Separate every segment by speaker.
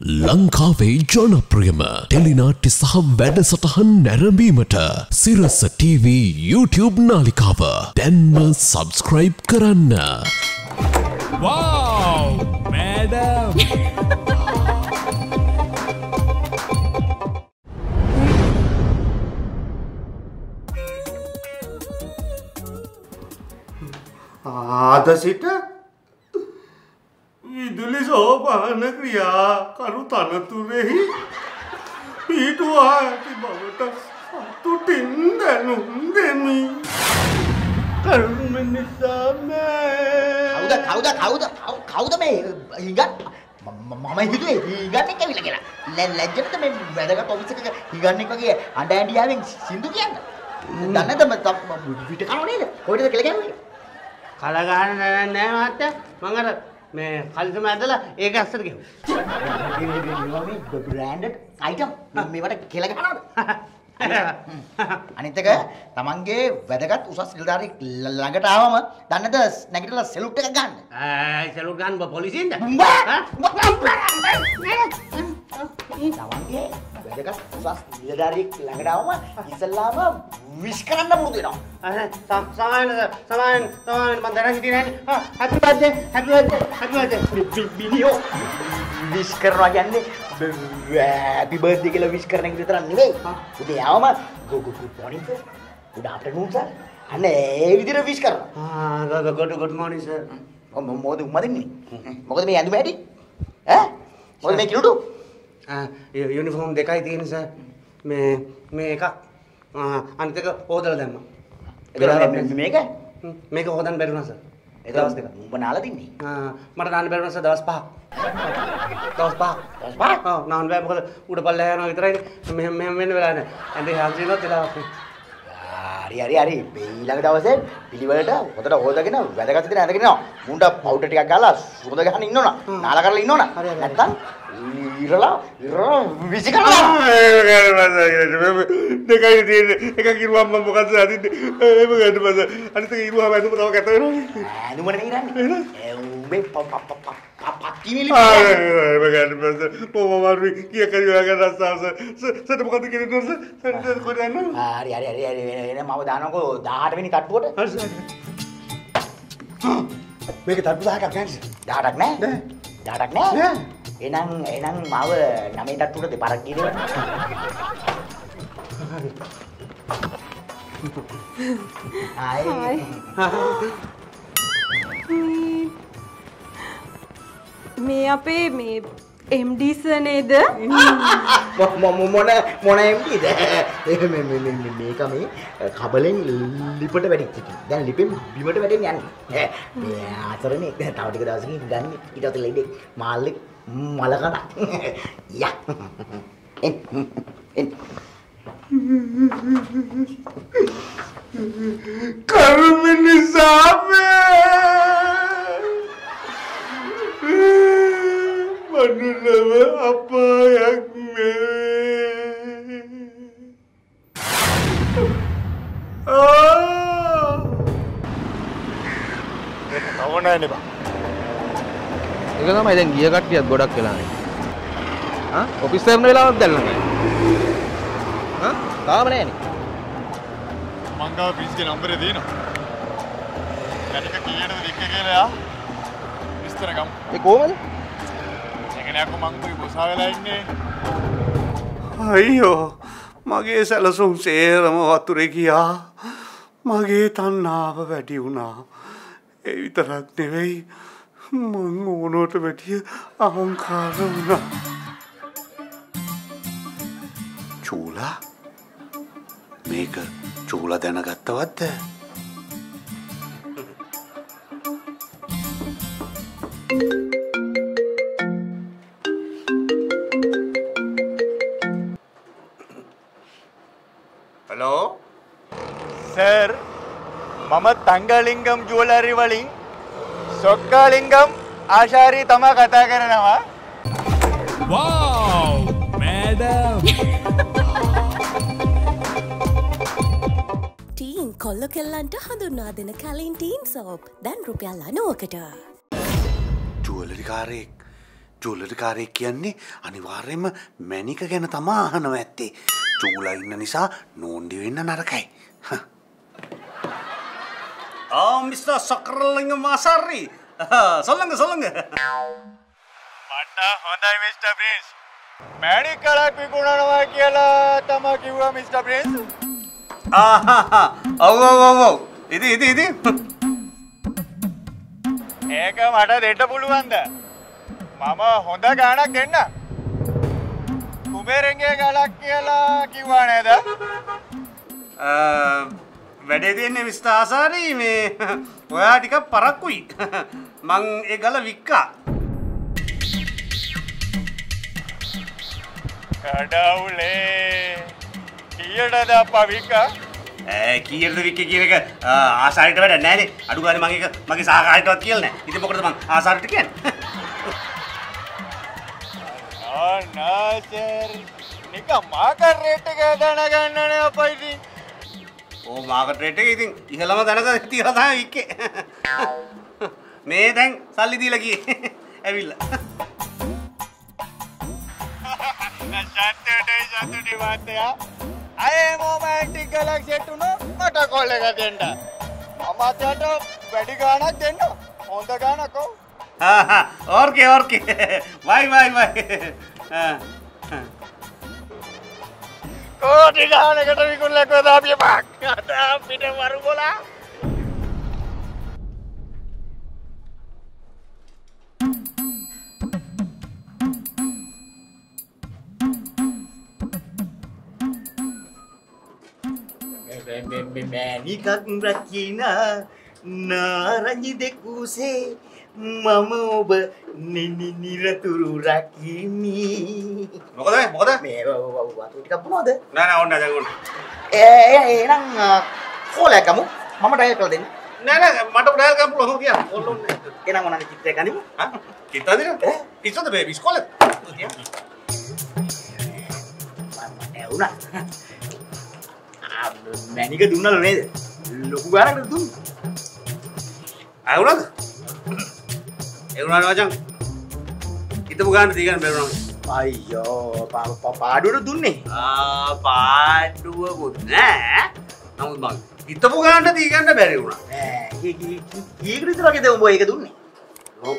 Speaker 1: ලංකාවේ ජනප්‍රියම ටෙලිනාට්‍ය සහ වැඩසටහන් නැරඹීමට සිරස TV YouTube නාලිකාව දැන්ම සබස්ක්‍රයිබ් කරන්න.
Speaker 2: Wow, madam.
Speaker 3: ආද සිට විදුලි සෝපාන ක්‍රියා කරු තනතුරෙහි පිටුවා ඇති බවට සතුටින් දැනුම් දෙමි කරුම නිසාම
Speaker 4: කවුද කවුද කවුද කවු- කවුද මේ හිගත් මම හිතුවේ හිගන්නෙක් ඇවිල්ලා කියලා. ලැ- ලැජ්ජනද මේ වැදගත් ඔෆිස් එකක හිගන්නෙක් වගේ අඬ ඇඬියාවෙන් සින්දු කියන්න. දන්නේ නැද මම පිට කනව නේද? කොහෙද කියලා කියන්නේ?
Speaker 5: කලගාන නෑ මහත්තයා මං අර මේ කලිසම ඇදලා ඒක ඇස්සට ගෙවුවා.
Speaker 4: මේ බ්‍රෑන්ඩඩ් අයිටම් මේවට කෙල ගන්නවද? අනිත් එක තමන්ගේ වැදගත් උසස් නිලධාරී ළඟට ආවම දන්නේද නැගිටලා සෙලුට් එකක් ගන්න.
Speaker 5: ආ සලුට් ගන්න බ පොලිසියෙන්ද?
Speaker 4: තමන්ගේ වැදගත් උසස් නිලධාරී ළඟට ආවම ඉස්සල්ලාම විශ් කරන්න පුරුදු වෙනවා.
Speaker 5: සමාන සමාන සමාන මන් දැනන් හිටියේ නෑනේ. Happy birthday happy birthday happy birthday.
Speaker 4: බිලියෝ wish කරනවා කියන්නේ හැපි බර්ත්ඩේ කියලා විශ් කරන එක විතරක් නෙවෙයි. උදේ ආවම good morning sir. good afternoon sir. අන්න ඒ විදිහට විශ් කරනවා.
Speaker 5: ආ ගොඩ ගොඩ මොනින් සර්.
Speaker 4: මො- මොකද උම්මදින්නේ? මොකද මේ ඇඳුම ඇටි? ඈ? මොකද මේ කිලුටු?
Speaker 5: ආ යුනිෆෝම් දෙකයි තියෙන සර්. මේ මේ එකක් ආ, අනිත් එක හොදලා දැම්මා.
Speaker 4: මේක?
Speaker 5: මේක හොදන්න බැරුණා සර්.
Speaker 4: ඒක
Speaker 5: දවස් දෙකක්.
Speaker 4: උඹ නාලා තින්නේ.
Speaker 5: මට දාන්න බැරුණා සර් දවස් පහක්. දවස් පහක්.
Speaker 4: දවස් පහක්?
Speaker 5: ඔව් නාන්න බෑ මොකද උඩ පල්ලෙහා යනවා විතරයිනේ. මෙහෙම මෙහෙම වෙන්න වෙලා නැහැ. ඇඳේ හාන්සිනොත් නෑ.
Speaker 4: හරි හරි හරි මේ ඊළඟ දවසේ පිළිවෙලට හොඳට හොදගෙන වැදගත් විදිහට ඇඳගෙන යනවා. මුන්ට පවුඩර් ටිකක් ගාලා සුවඳ ගහන්න ඉන්න ඕන. නාලා කරලා ඉන්න ඕන.
Speaker 5: හරි, හරි, හරි.
Speaker 4: නැත්තම් ඉරලා ඉරලා විසි කරලා.
Speaker 3: දෙකයි තියෙන එක කිරුවම් මම මොකද අදින්නේ එහෙම ගන්න බස අනිත් එක ඉරුවාම ඇඳුම තව කැත වෙනවා
Speaker 4: ඈනුමන නෙගිරන්නේ. ඒ උඹේ ප ප ප ප පත්තිවිලි.
Speaker 3: එහෙම ගන්න බස මාරු කිය කරියා ගන්න රස්සාවස සට මොකද කියන්නේ නෝස සට කොහෙද යන්නේ
Speaker 4: හරි හරි හරි හරි එන මම දානකො 18 වෙනි තට්ටුවට.
Speaker 3: මේක තට්ටු 10ක් ගන්න
Speaker 4: 18ක් නෑ.
Speaker 3: නෑ.
Speaker 4: 18ක් නෑ.
Speaker 3: නෑ.
Speaker 4: එහෙනම් එහෙනම් මාව 9 තට්ටුවට දෙපාරක් ගිරේවන. ආයි.
Speaker 6: මේ අපේ මේ එම්ඩිස නේද
Speaker 4: මොන මොන මොන එම්ඩිද මේ මේ මේ මේක මේ කබලෙන් ලිපට වැඩිච්ච එක. දැන් ලිපෙන් බිමට වැටෙන්න යන්නේ. මේ ආතරනේ තව ටික දවසකින් ගන්න ඊට පස්සේ ලෙඩේ මාල්ලෙක් මල කන. යා.
Speaker 3: කර්ම නිසාම මනුලව අපායක් නෙවේ තවනෑ නෙබා
Speaker 7: ඒක තමයි දැන් ගිය කට්ටියත් ගොඩක් වෙලානේ. ආ ඔෆිස් කරන වෙලාවක් දැන් ළඟයි. ආ තාම නෑනේ.
Speaker 8: මංගාව පිස්ගේ නම්බරේ තියෙනවා. යටික කීයටද වික්ක කියලා යා? විස්තර ගමු.
Speaker 7: ඒ කොහමද?
Speaker 8: එකනයක්ව මං උඹේ ගොසා වෙලා ඉන්නේ.
Speaker 3: අයියෝ මගේ සැලසුම් සේරම වතුරේ ගියා. මගේ තන්නාව වැඩි වුණා. ඒ විතරක් නෙවෙයි මං ඕනෝට වැඩිය අහංකාර වුණා. චූලා? මේක චූල දැනගත්තවත්ද?
Speaker 8: මම තංගලිංගම් ජුවලරි වලින් සොක්කාලිංගම් ආශාරී තමා කතා කරනවා
Speaker 2: Wow, madam.
Speaker 9: ටීන් කොල්ල කෙල්ලන්ට හඳුන්වා දෙන කලින් ටීන් සෝප් දැන් රුපියල් අනුවකට.
Speaker 3: ජුවලරිකාරයෙක් ජොලරිකාරයෙක් කියන්නේ අනිවාර්යයෙන්ම මැනික ගැන තමා අහනව ඇත්තේ. චූලා ඉන්න නිසා නෝන්ඩි වෙන්න නරකයි. ஆ மிஸ்டர் சக்கரலிங்கம் மாசாரி சொல்லுங்க சொல்லுங்க
Speaker 8: මට හොඳයි මිස්ට ප්‍රින්ස් මැඩි කලක් විකුණනවා කියලා තම කිව්වා මිස්ට ප්‍රින්ස්
Speaker 3: ඔව් ඔව් ඔව් ඔව් ඉදි ඉදි ඉදි
Speaker 8: ඒක මට දෙට පුළුවන්ද මම හොඳ ගානක් දෙන්න කුබේරෙන්ගේ ගලක් කියලා කිව්වා නේද
Speaker 3: වැඩේ තියන්නේ විස්ථ ආසාරී මේ. ඔයා ටික පරක්කුයි. මං ඒ ගල වික්කා.
Speaker 8: කඩවුලේ. කියටද පවික
Speaker 3: කීරද වික්ක කියක ආසාරිට වැඩ නෑනේ. අඩු ගානේ මගේ මගේ සහකාරිටවත් කියලා නෑ. ඉතින් මොකටද මං ආසාරිට කියන්නේ?
Speaker 8: ආනාසර් නික මාකර් රේට් එක දැනගන්නනේ අපයිති
Speaker 3: ඕ මාකට් රේට් එක ඉතින් ඉහළම තැනක තියලා තමයි වික්කේ මේ දැන් සල්ලි දීලා ගියේ. ඇවිල්ලා.
Speaker 8: සත්තටයි සතුටි වාතයා අයේ මොමෑන්ටික් ගලක් සෙට්ටුන මට කොල්ල එක දෙන්න. අමාතයට වැඩි ගානක් දෙන්න. හොඳ ගානකෝ
Speaker 3: ඕර්කේ ඕර්කේ. වයි වයි වයි
Speaker 8: කෝටි ගානකට විකුල්ලක දාපිය පක් පිට වරු බොලා
Speaker 4: මෑනිකක් රකින නාරජි දෙකුසේ මම ඔබ නිරතුරු රකිමි.
Speaker 3: මොකද මොකද?
Speaker 4: මේ ටිකක් මොනවද
Speaker 3: නෑ නෑ ඕන්න දැන් ඕන්න
Speaker 4: ඒනම් කෝලෑකමු මම ටය කළ දෙන්න.
Speaker 3: නෑ මට ඩයල් කරන්න පුළුවන් කියන්න. ඕන්න
Speaker 4: එනම් මොනද චිත්‍රය ගනිමු
Speaker 3: කිත්තද පිස්සද බේ ඉස්කෝලේ
Speaker 4: ඇවුනා මැනික දුන්නල නේද? ලොකු ගානකට දුන්න
Speaker 3: ඇවුනද එවුනාට වචන්. හිතපු ගාන දීගන්න බැරුණා
Speaker 4: අයියෝ පාඩුවට දුන්නේ.
Speaker 3: පාඩුවකුත් නෑ. නමුත් මං හිතපු ගාන්ට දීගන්න බැරි වුණා.
Speaker 4: ඒකරිත වගේ දෙවුඹ ඒක දුන්නේ?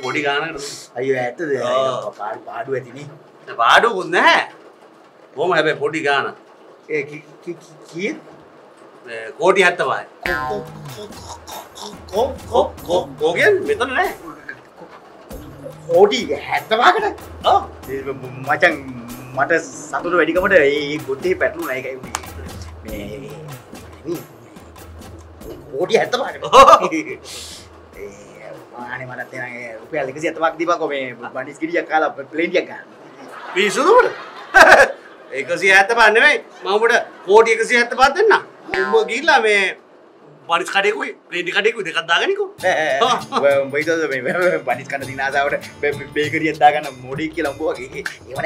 Speaker 3: පොඩි ගානකට
Speaker 4: අයෝ ඇත්තද?
Speaker 3: ආ.
Speaker 4: පාඩු ඇතිනේ
Speaker 3: පාඩුවකුත් නැහැ බොම හැබැයි පොඩි ගාන
Speaker 4: කිය
Speaker 3: කෝටි හැත්තවයි කෝගෙන් මෙතන නෑ
Speaker 4: හෝඩි හැත්තවාකට මචන් මට සතුට වැඩිකමට ඒ ගොත්තේ පැටලු නයකයි මේ හෝඩි හැත්තවාකට ආනේ මටත් එන රුපියල් 170ක් දීපකෝ මේ බඩිස් ගිරියක් කාලා ප්ලේන්ටියක් ගන්න.
Speaker 3: පිසුදුට එකසි ඇත්ත පන්නෙමයි මමට කෝටි එකසි ඇත්ත පත් දෙන්න උඹ ගිල්ලා මේ පනිස් කඩෙකුයි ප්‍රේඩි කඩෙකු දෙකක්දාගනිකු
Speaker 4: බයිතද මේ බනිස් කන්න දිනාසාවට බේකරිය දාගන්න මොඩි කියලා උඹ වගේ. ඒවන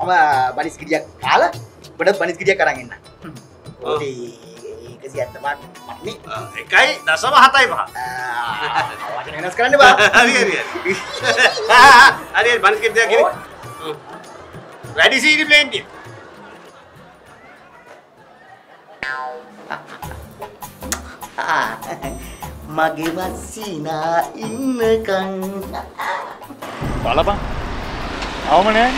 Speaker 4: මම බනිස් කිරියක් කාලා බඩ බනිස් කිරිය කරගන්න ඒකසි ඇත්තපත් මත්නේ
Speaker 3: එකයි දසම හතයි පහ
Speaker 4: වෙනස් කරන්න බා.
Speaker 3: හරි බනිස් කෙටයක් වැඩි සීරි ප්ලේන්ටිය
Speaker 4: මගේ වස්සීනා ඉන්නකං
Speaker 8: බලපන්. අවම නෑ.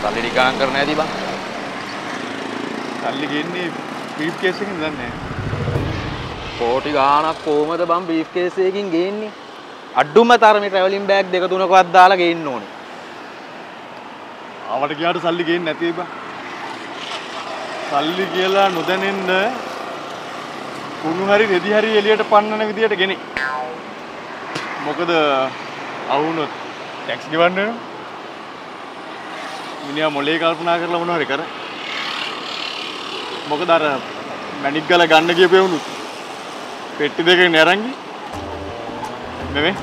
Speaker 7: සල්ලි ටික ගණන් කරන්න ඇති බං
Speaker 8: සල්ලි ගෙන්නේ බීප් කේස් එකකින් දන්නේ
Speaker 7: කෝටි ගාණක් කොහමද බං බීෆ් කේස් එකකින් ගේන්නේ? අඩුම තරමේ ට්‍රැවලින් බෑග් දෙක තුනකවත් දාලා ගේන්න ඕනේ.
Speaker 8: ආවට ගියාට සල්ලි ගේන්නේ නැති බා සල්ලි කියලා නොදැනෙන්න කුණු හරි රෙදි හරි එළියට පන්නන විදියට ගෙනේ. මොකද අවුනොත් ටැක්ස් ගෙවන්න වෙනවා. මිනිහා මොලේ කල්පනා කරලා මොනවා හරි කර. මොකද අර මැනික් ගල ගන්න ගියපේ වුණුත් පෙට්ටි දෙකෙන් අරන් ගියේ නෙමෙයි.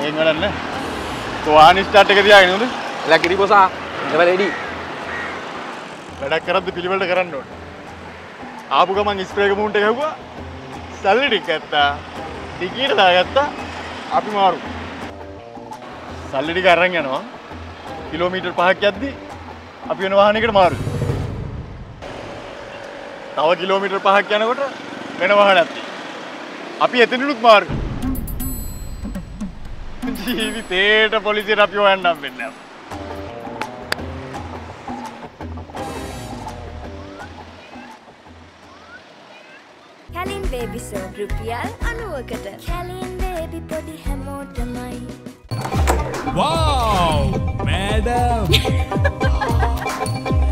Speaker 8: එහෙන් වැඩක් නැහැ තෝවානි ස්ටාර්ට් එක තියාගෙන උනේ
Speaker 7: එලා කිරිපොසා. එවල එඩි.
Speaker 8: වැඩක් කරද්දි පිළිවෙලට කරන්න ඕනේ. ආපු ගමන් ස්ප්‍රේ එක මුන්ට ගැහුවා. සල්ලි ටික ඇත්තා. ටිකීට දාගත්තා. අපි මාරු. සල්ලි ටික අරන් යනවා. කිලෝමීටර් 5ක් යද්දි අපි වෙන වාහනයකට මාරුයි. තව කිලෝමීටර් 5ක් යනකොට වෙන වාහනයක් තියෙනවා. අපි එතනිනුත් මාරුයි. ජීවිතේට පොලිසියට අපි හොයන්නම් වෙන්නේ නැහැ.
Speaker 2: කැලින් බේබි සෝ රුපියල් අනුවකට කැලින් බේබි පොඩි හැමෝටමයි
Speaker 1: Wow, madam.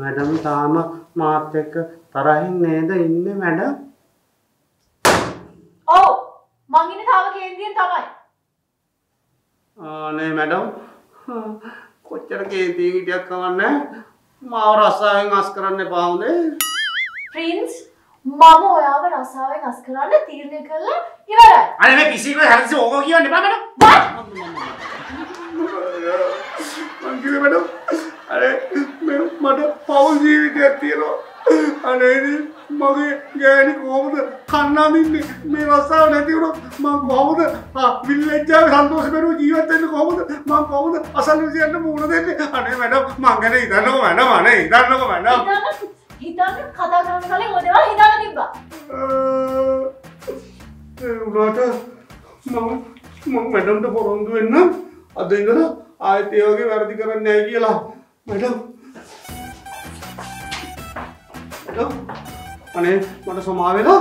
Speaker 3: මැඩම් තාම මාත් එක්ක තරහින් නේද ඉන්නේ මැඩම්?
Speaker 10: ඔව්. මං ඉන්නේ තාම කේන්තියෙන් තමයි.
Speaker 3: ආනේ මැඩම්. කොච්චර කේන්තියෙන් හිටියක් කවන්නේ මාව රස්සාවෙන් අස් කරන්න එපා හොඳේ.
Speaker 10: ප්‍රින්ස් මම ඔයාව රසාවෙන් අස් කරන්න තීරණය කළා. ඉවරයි.
Speaker 3: අනේ මේ කිසිම හරිසි ඕක කියන්න එපා මැඩම්. මං කිව්වේ මැඩම් අනේ මට පවුල් ජීවිතයක් තියෙනවා. අනේ මගේ ගෑණි කොහොමද කන්නාමින්නේ මේ රස්සාව නැති වුණොත් මං කොහොමද? විල්ලෙජ්ජාවේ සන්තෝෂ බැරුව ජීවත් වෙන්නේ කොහොමද? මං කොහොමද අසල්විසියන්ට මුහුණ දෙන්නේ? අනේ මැඩම් මං ගැන හිතන්නකෝ මැඩම් අනේ හිතන්නකෝ මැඩම්
Speaker 10: හිතන්න කතා කරන්න කලින් ඔය දේවල් හිතන්න තිබ්බා.
Speaker 3: ඒ වුණාට මම මම මැඩම්ට පොරොන්දු වෙන්න. අද ඉඳලා ආයෙත් ඒ වගේ වැරදි කරන්නේ නැහැ කියලා මැඩම් මැඩම් අනේ මට සමා වෙලා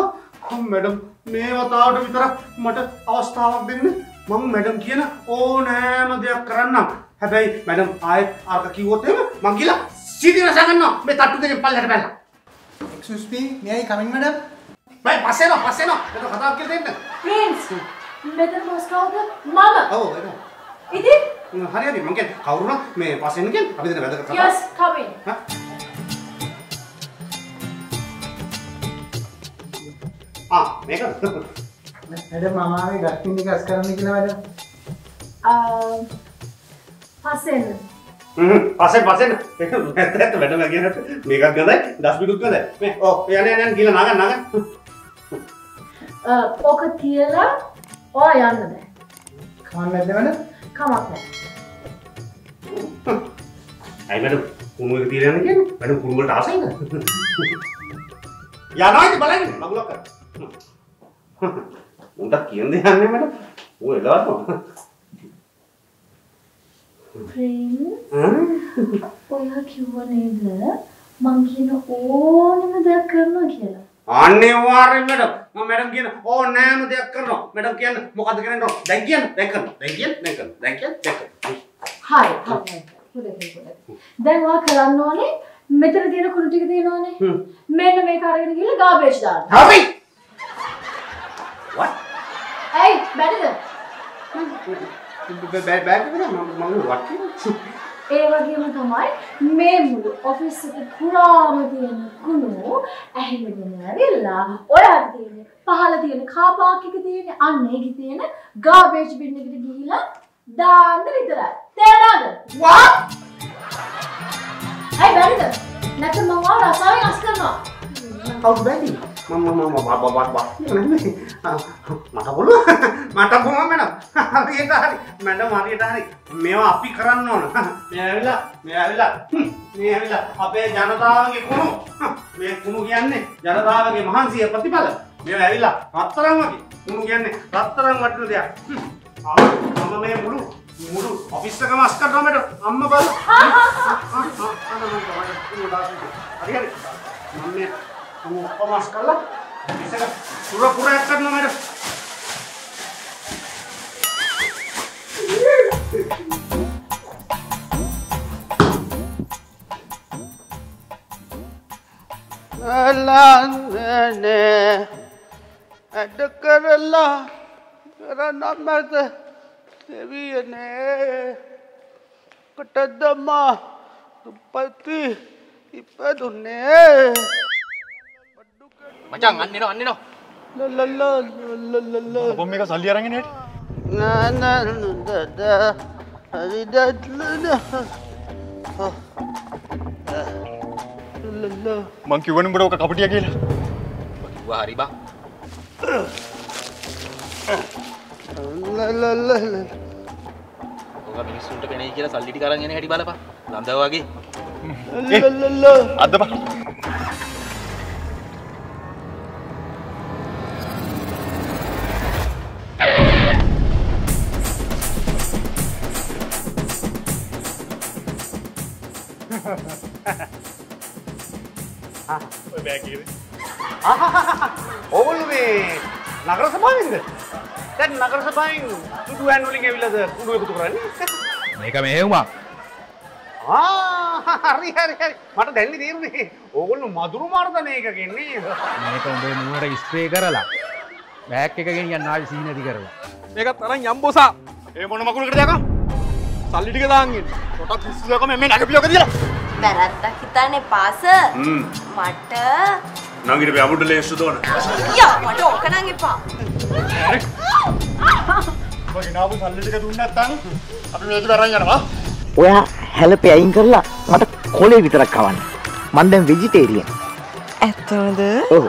Speaker 3: මැඩම් මේ වතාවට විතරක් මට අවස්ථාවක් දෙන්න මම මැඩම් කියන ඕනෑම දෙයක් කරන්නම් හැබැයි මැඩම් ආයෙත් ආක කිව්වොත් එහෙම මං කියලා සීටි රස ගන්නවා මේ තට්ටු දෙකෙන් බැලලා
Speaker 11: Excuse me, may I come in, madam?
Speaker 3: බයි පස්සේ එනවා පස්සේ එනවා මට කතාවක් කියලා දෙන්න
Speaker 10: ප්‍රින්ස් මෙතන බොස් කවුද? මම.
Speaker 3: ඔව් එනවා
Speaker 10: ඉතින්
Speaker 3: හරි හරි මං කියන්නේ කවුරුනම් මේ පස්සේ එන්න කියන්නේ අපි දෙන වැදගත් කතාවක්
Speaker 10: yes come in.
Speaker 3: ආ මේකද
Speaker 11: Madam, මම ආවේ ගස්ටින් එක අස් කරන්න කියලා madam.
Speaker 10: අ පස්සෙන්
Speaker 3: හ්ම් පස්සේ පස්සේ නැත්නම් වැඩම කියනට මේකක් ගඳයි ඩස්බිනුත් ගඳයි මේ ඔව් යන්නේ යන්නේ ගිහලා නගන්න නගන්න
Speaker 10: ඕක තියලා ඔයා යන්න බෑ.
Speaker 11: කවන්න නැද්ද madam?
Speaker 10: කමක් නෑ.
Speaker 3: අයි මැඩම් කුණු එක තියලා යන්න කියන්නේ. මැඩම් කුණු වලට ආසයිද යනවා ඉතින් බලන්න. මගුලක් කර උන්ට කියන දේ යන්නේ මැඩම් ඌ එලවනවා
Speaker 10: ප්‍රින්ස් ඔයා කිව්ව නේද? මං කියන ඕනෙම දෙයක් කරනවා කියලා.
Speaker 3: අනිවාර්යෙන් මැඩම් මම මැඩම් කියන ඕනෑම දෙයක් කරනවා. මැඩම් කියන්න මොකද්ද කරන්න ඕන? දැන් කියන්න දැන් කරනවා. දැන් කියන්න දැන් කරනවා. දැන් කියන්න දැන් කරනවා.
Speaker 10: හරි හරි. හොඳයි හොඳයි. දැන් ඔයා කරන්න ඕනේ මෙතන තියෙන කුණු ටික තියෙනවනේ. මෙන්න මේක අරගෙන ගිහලා ගාබේජ් දාන්න.
Speaker 3: හරි. What?
Speaker 10: ඇයි? බැරිද?
Speaker 3: බෑ බෑ කියලා මම මම what? කියනවා
Speaker 10: ඒ වගේම තමයි මේ මුළු ඔෆිස් එක පුරාම තියෙන කුණු ඇහිමගෙන ඇවිල්ලා ඔයාට තියෙන පහල තියෙන කාර් පාක් එක තියෙන අන්න ඒකේ තියෙන ගාබේජ් බින් එකට ගිහිලා දාන්න විතරයි. තේරෙනවද?
Speaker 3: what
Speaker 10: ඇයි බැරිද? නැත්නම් මම ඔයාව රසාවෙන් අස් කරනවා.
Speaker 3: කවුද බැරි මම මම මම බා බා බා මට පුළුවන් මට පුළුවන් මැඩම් හරියට හරි මැඩම් හරියට හරි මේවා අපි කරන්න ඕන මේ ඇවිල්ලා මේ ඇවිල්ලා මේ ඇවිල්ලා අපේ ජනතාවගේ කුණු මේ කුණු කියන්නේ ජනතාවගේ මහන්සිය ප්‍රතිඵල මේ ඇවිල්ලා රත්තරන් වගේ කුණු කියන්නේ රත්තරන් වටින දෙයක් මම මේ මුළු මුළු ඔෆිස් එකම අස් කරනවා මැඩම් අම්ම බලන්න හරි හරි මම මම ඔක්කොම අස් කරලා ඔෆිස් එක පුර පුරයක් කරනවා මැඩම්
Speaker 5: ලන්දනේ
Speaker 3: වැඩ කරලා කරනම් ඇත දෙවියනේ කටදම්මා දුප්පති ඉපදුන්නේ
Speaker 7: මචං අන්න එනවා අන්න එනවා
Speaker 3: ලලලලලලල
Speaker 8: කොම් එක සල්ලි අරගෙන හිට.
Speaker 3: නනනදද හරිදත්ලද
Speaker 8: මං කිව්වනේ උඹට ඔක කපටිය කියලා.
Speaker 7: කිව්වා හරි බා.
Speaker 3: ලලලල
Speaker 7: ඔක මිනිස්සුන්ට පෙනෙයි කියලා සල්ලි ටික අරන් එන හැටි බලපන්. ලන්දව වගේ.
Speaker 8: අද්ද බා
Speaker 3: නගර සභාවෙන්ද? දැන් නගර සභාවෙන් සුදු වෑන් වලින් ඇවිල්ලාද කුඩු එකතු කරන්නේ?
Speaker 7: මේක මෙහෙවුමක්
Speaker 3: ආ හරි හරි හරි. මට දැන්නේ තේරුනේ. ඕගොල්ලෝ මధుරු මර්ධනයක ගෙන්නේ.
Speaker 7: මේක උඹේ මුවට ස්ප්‍රේ කරලා. බෑක් එක ගෙනියන්න ආයි සීනති කරලා. මේකත් තරම් යම්බොසා.
Speaker 8: ඒ මොන මකුලකට දැකා සල්ලි ටික දාන්ගෙන කොටක් පිස්සුවක මේ නඩපියක දිලා
Speaker 6: වැරද්දක් හිතන්නේ පාස මට
Speaker 12: නංගිට බැමුට ලේස්තු දෝන
Speaker 6: යා මට ඕක නම් එපා
Speaker 8: ඔබගේ නාපු සල්ලි ටික දුන්නේ නැත්නම් අපි මේක අරන් යනවා
Speaker 4: ඔයා හැලපේ අයින් කරලා මට කොලේ විතරක් කවන්න. මං දැන් වෙජිටේරියන්.
Speaker 13: ඇත්තමද
Speaker 4: ඔව්.